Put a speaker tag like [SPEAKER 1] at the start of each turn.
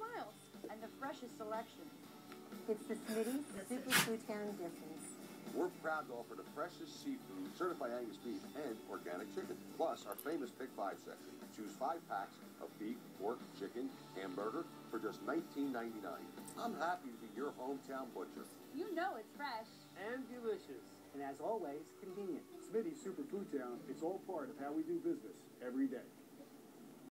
[SPEAKER 1] And the freshest selection.
[SPEAKER 2] It's the Smitty Super Town difference.
[SPEAKER 3] We're proud to offer the freshest seafood, certified Angus beef, and organic chicken. Plus, our famous Pick 5 section. Choose five packs of beef, pork, chicken, hamburger for just $19.99. I'm happy to be your hometown butcher.
[SPEAKER 1] You know it's fresh.
[SPEAKER 4] And delicious. And as always, convenient.
[SPEAKER 5] Smitty's Super Foodtown, it's all part of how we do business every day.